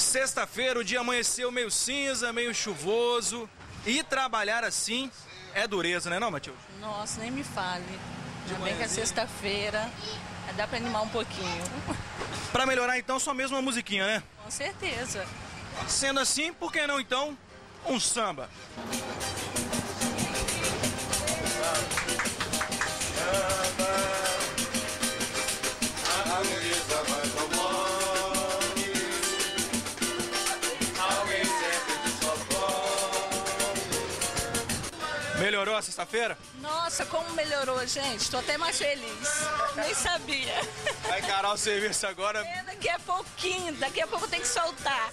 Sexta-feira o dia amanheceu meio cinza, meio chuvoso. E trabalhar assim é dureza, né não, Matilde? Nossa, nem me fale. Ainda bem que é sexta-feira. Dá pra animar um pouquinho. Pra melhorar então, só mesmo uma musiquinha, né? Com certeza. Sendo assim, por que não então um samba? Melhorou a sexta-feira? Nossa, como melhorou, gente. Tô até mais feliz. Nem sabia. Vai encarar o serviço agora. É, daqui a pouquinho, daqui a pouco tem que soltar.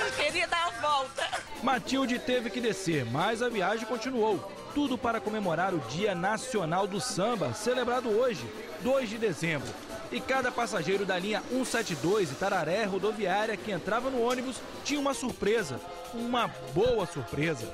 Eu queria dar a volta. Matilde teve que descer, mas a viagem continuou. Tudo para comemorar o Dia Nacional do Samba, celebrado hoje, 2 de dezembro. E cada passageiro da linha 172 Itararé rodoviária que entrava no ônibus tinha uma surpresa. Uma boa surpresa.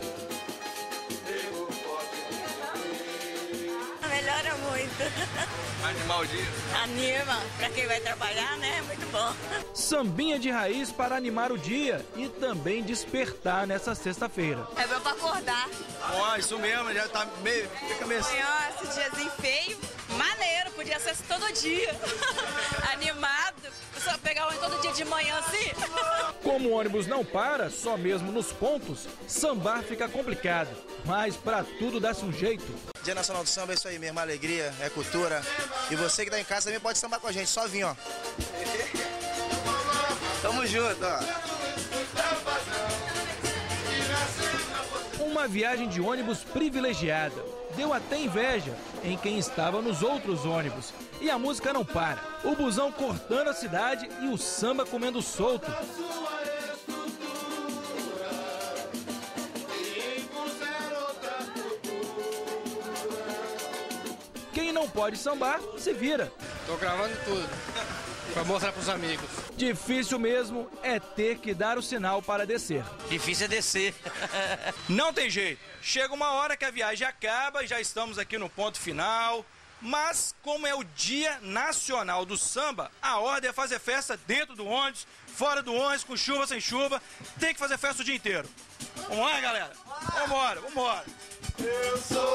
O dia. Anima. Pra quem vai trabalhar, né? Muito bom. Sambinha de raiz para animar o dia e também despertar nessa sexta-feira. É bom pra acordar. Ó, isso mesmo, já tá meio. Fica meio. Amanhã, esse diazinho feio, maneiro, podia ser todo dia. Animado. Só pegar um todo dia de manhã assim. Como o ônibus não para, só mesmo nos pontos, sambar fica complicado. Mas para tudo dá-se um jeito. Dia Nacional do Samba é isso aí mesmo, alegria, é cultura. E você que tá em casa também pode sambar com a gente, só vir, ó. Tamo junto, ó. Uma viagem de ônibus privilegiada. Deu até inveja em quem estava nos outros ônibus. E a música não para. O busão cortando a cidade e o samba comendo solto. Quem não pode sambar, se vira. Tô gravando tudo. Pra mostrar pros amigos. Difícil mesmo é ter que dar o sinal para descer. Difícil é descer. Não tem jeito. Chega uma hora que a viagem acaba e já estamos aqui no ponto final. Mas, como é o Dia Nacional do Samba, a ordem é fazer festa dentro do ônibus, fora do ônibus, com chuva, sem chuva. Tem que fazer festa o dia inteiro. Vamos lá, galera? Vambora, vambora. Eu sou.